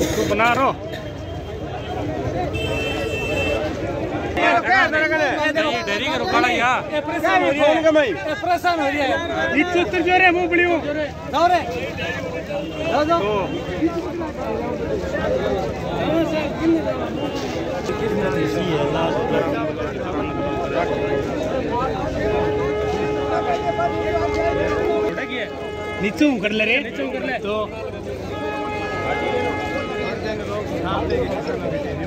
तू बना रो डेरी करो खड़ा या परेशान हो रही है। नीचे उतर जा रहे मुँह बलियो। जाओ रे। जाओ जाओ। नीचे कर ले रे नीचे कर ले तो Gracias.